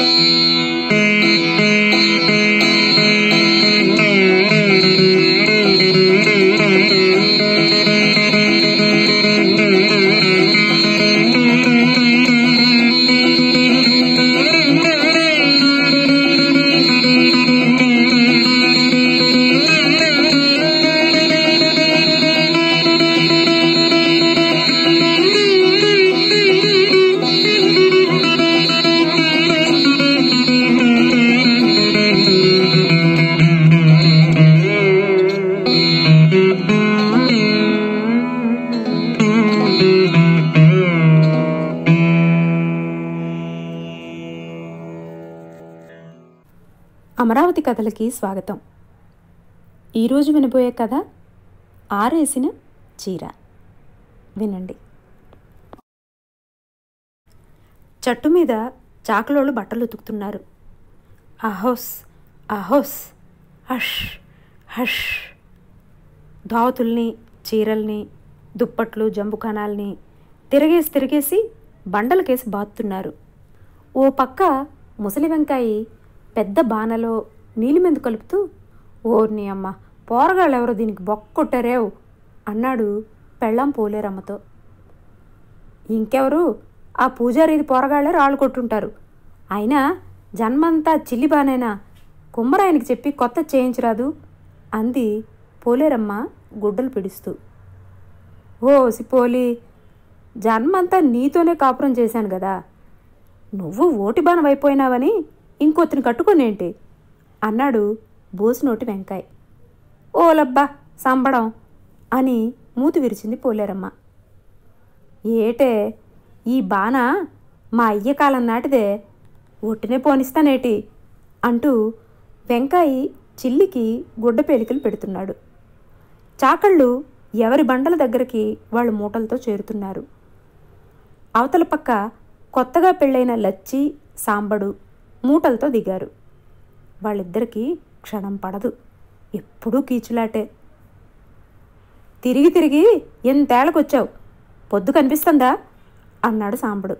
Música Amaravati కథలకి స్వాగతం. ఈరోజు వినబోయే కథ ఆరేసిన చీర. వినండి. చెట్టు మీద చాకలోళ్ళు బట్టలు ఉతుకుతున్నారు. అహోస్ అహోస్ హష్ హష్. దావతుల్ని చీరల్ని దుప్పట్లు జంబుకానాల్ని తిరగేసి తిరిగేసి బండలకేసి బాతున్నారు ఓ పక్క ముసలి వెంకాయి పెద్ద బాణలో నీలిమెందు కలుపుతూ ఓర్ని అమ్మ పోరగాళ్ళు ఎవరో దీనికి బొక్కొట్టరేవు అన్నాడు పెళ్ళాం పోలేరమ్మతో. ఇంకెవరు? ఆ పూజారీది పోరగాళ్ళే రాళ్ళు కొట్టుంటారు. అయినా జన్మంతా చిల్లి బానేనా కుమ్మరాయనికి చెప్పి కొత్త చేయించరాదు అంది పోలేరమ్మ గుడ్డలు పిడుస్తూ. ఓ సిపోలి జన్మంతా నీతోనే కాపురం చేశాను కదా నువ్వు ఓటి బాణం అయిపోయినావని ఇంకొత్తిని కట్టుకునేంటి? అన్నాడు బోసునోటి వెంకాయ్. ఓలబ్బా సంబడం అని మూతి విరిచింది పోలేరమ్మ. ఏటే ఈ బాణ మా అయ్య కాలం నాటిదే ఒట్టినే పోనిస్తానేటి? అంటూ వెంకాయి చిల్లికి గుడ్డ పేలికలు పెడుతున్నాడు. చాకళ్ళు ఎవరి బండల దగ్గరికి వాళ్ళు మూటలతో చేరుతున్నారు. అవతల పక్క కొత్తగా పెళ్ళైన లచ్చి సాంబడు మూటలతో దిగారు. వాళ్ళిద్దరికీ క్షణం పడదు. ఎప్పుడూ కీచులాటే. తిరిగి తిరిగి ఎంతేళ్ళకొచ్చావు పొద్దు కనిపిస్తుందా? అన్నాడు సాంబడు.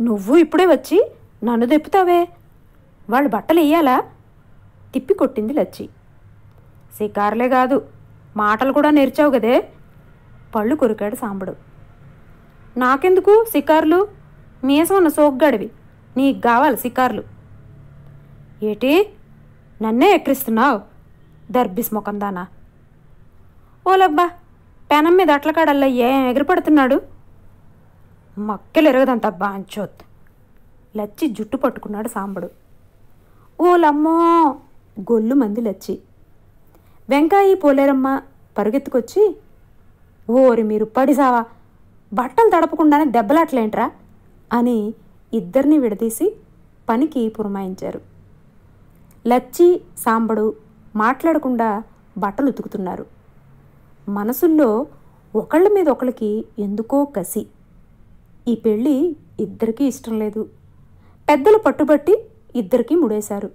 నువ్వు ఇప్పుడే వచ్చి నన్ను తెప్పుతావే? వాళ్ళు బట్టలు వేయాలా తిప్పి కొట్టింది లచ్చి. షికారులే కాదు మాటలు కూడా నేర్చావు కదే? పళ్ళు కొరికాడు సాంబడు. నాకెందుకు షికారులు? మీసం ఉన్న సోగ్గాడివి. నీకు కావాలి సికార్లు. ఏటి? నన్నే ఎక్కిరిస్తున్నావు? దర్బిస్ ముఖందానా ఓలబ్బా పెనం మీద అట్లకాడల్లా ఏం ఎగిరిపడుతున్నాడు? మక్కెలు ఎరగదంత బాంచోత్ లచ్చి జుట్టు పట్టుకున్నాడు సాంబడు. ఓలమ్మో గొల్లు మంది లచ్చి. వెంకాయి పోలేరమ్మ పరుగెత్తుకొచ్చి ఓరి మీరు పడిసావా? బట్టలు తడపకుండానే దెబ్బలాట్లేంట్రా? అని ఇద్దరిని విడదీసి పనికి పురమాయించారు. లచ్చి సాంబడు మాట్లాడకుండా బట్టలు ఉతుకుతున్నారు. మనసుల్లో ఒకళ్ళ మీద ఒకళ్ళకి ఎందుకో కసి. ఈ పెళ్ళి ఇద్దరికీ ఇష్టం లేదు. పెద్దలు పట్టుబట్టి ఇద్దరికీ ముడేశారు.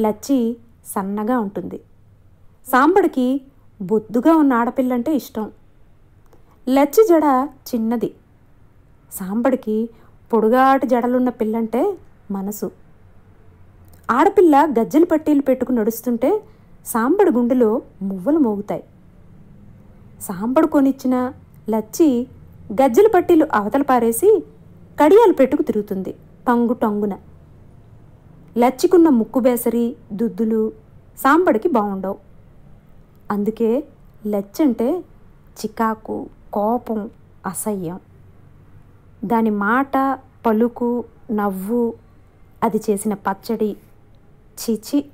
లచ్చి సన్నగా ఉంటుంది. సాంబడికి బొద్దుగా ఉన్న ఆడపిల్లంటే ఇష్టం. లచ్చి జడ చిన్నది. సాంబడికి పొడుగాటి జడలున్న పిల్లంటే మనసు. ఆడపిల్ల గజ్జెలు పట్టీలు పెట్టుకుని నడుస్తుంటే సాంబడు గుండెలో మువ్వలు మోగుతాయి. సాంబడు కొనిచ్చిన లచ్చి గజ్జెల పట్టీలు అవతల పారేసి కడియాలు పెట్టుకు తిరుగుతుంది టంగు టంగున. లచ్చికున్న ముక్కు బేసరి దుద్దులు సాంబడికి బాగుండవు అందుకే లచ్చంటే చికాకు కోపం అసహ్యం. దాని మాట పలుకు నవ్వు అది చేసిన పచ్చడి చీచి.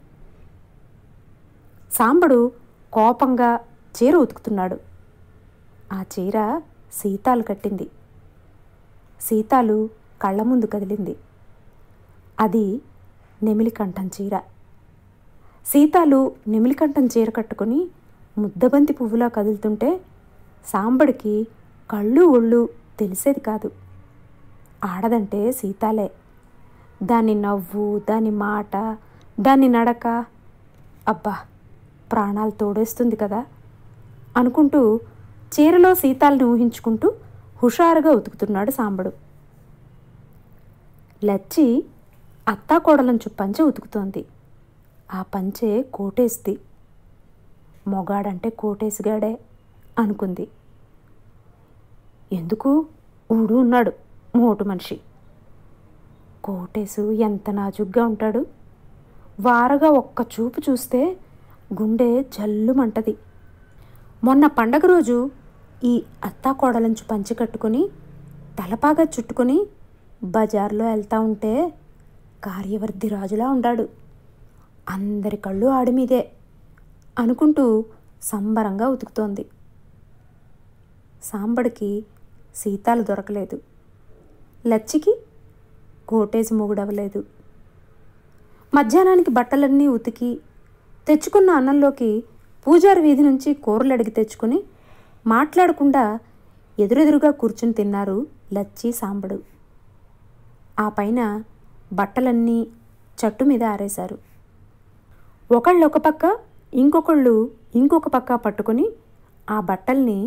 సాంబడు కోపంగా చీర ఉతుకుతున్నాడు. ఆ చీర సీతాలు కట్టింది. సీతాలు కళ్ళ ముందు కదిలింది. అది నెమిలికంఠం చీర. సీతాలు నెమిలికంఠం చీర కట్టుకుని ముద్దబంతి పువ్వులా కదులుతుంటే సాంబడికి కళ్ళు ఒళ్ళు తెలిసేది కాదు. ఆడదంటే సీతాలే. దాని నవ్వు దాని మాట దాని నడక అబ్బా ప్రాణాలు తోడేస్తుంది కదా? అనుకుంటూ చీరలో సీతాలని ఊహించుకుంటూ హుషారుగా ఉతుకుతున్నాడు సాంబడు. లచ్చి అత్తాకోడలంచు పంచె ఉతుకుతోంది. ఆ పంచె కోటేస్తి మొగాడంటే కోటేసిగాడే అనుకుంది. ఎందుకు? ఊడు ఉన్నాడు. మోటు మనిషి. కోటేసు ఎంత నాజుగ్గా ఉంటాడు. వారగా ఒక్క చూపు చూస్తే గుండె జల్లుమంటది. మొన్న పండగ రోజు ఈ అత్తాకోడలంచు పంచి కట్టుకొని తలపాగా చుట్టుకొని బజార్లో వెళ్తా ఉంటే కార్యవర్ధి రాజులా ఉండాడు. అందరి కళ్ళు ఆడిమీదే అనుకుంటూ సంబరంగా ఉతుకుతోంది. సాంబడికి సీతాలు దొరకలేదు. లచ్చికి కోటేజ్ మూగుడవలేదు మధ్యాహ్నానికి బట్టలన్నీ ఉతికి తెచ్చుకున్న అన్నంలోకి పూజారి వీధి నుంచి కూరలు అడిగి తెచ్చుకుని మాట్లాడకుండా ఎదురెదురుగా కూర్చుని తిన్నారు లచ్చి సాంబడు. ఆ పైన బట్టలన్నీ చట్టు మీద ఆరేశారు. ఒకళ్ళు ఒక పక్క ఇంకొకళ్ళు ఇంకొక పక్క పట్టుకొని ఆ బట్టల్ని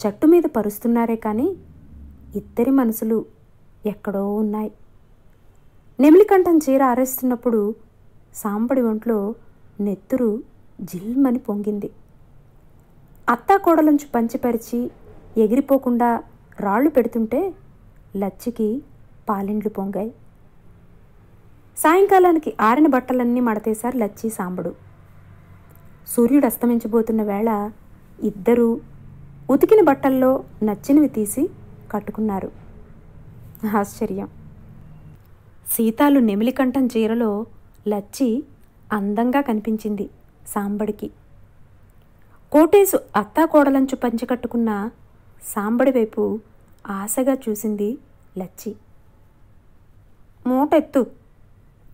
చట్టు మీద పరుస్తున్నారే కానీ ఇద్దరి మనసులు ఎక్కడో ఉన్నాయి. నెమిలికంఠం చీర ఆరేస్తున్నప్పుడు సాంబడి ఒంట్లో నెత్తురు జిల్మని పొంగింది. అత్తాకోడలంచు పంచిపరిచి ఎగిరిపోకుండా రాళ్ళు పెడుతుంటే లచ్చికి పాలిండ్లు పొంగాయి. సాయంకాలానికి ఆరిన బట్టలన్నీ మడతేశారు లచ్చి సాంబడు. సూర్యుడు అస్తమించబోతున్న వేళ ఇద్దరూ ఉతికిన బట్టల్లో నచ్చినవి తీసి కట్టుకున్నారు. ఆశ్చర్యం. సీతాలు నెమిలికంఠం చీరలో లచ్చి అందంగా కనిపించింది సాంబడికి. కోటేసు అత్తాకోడలంచు పంచి కట్టుకున్న సాంబడి వైపు ఆశగా చూసింది లచ్చి. మూటెత్తు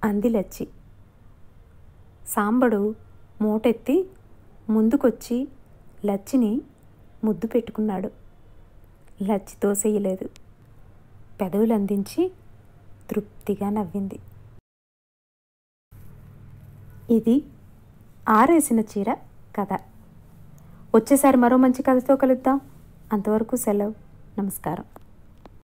అంది లచ్చి. సాంబడు మూటెత్తి ముందుకొచ్చి లచ్చిని ముద్దు పెట్టుకున్నాడు. లచ్చి తోసేయలేదు. పెదవులు అందించి తృప్తిగా నవ్వింది. ఇది ఆరేసిన చీర కథ. వచ్చేసారి మరో మంచి కథతో కలుద్దాం. అంతవరకు సెలవు. నమస్కారం.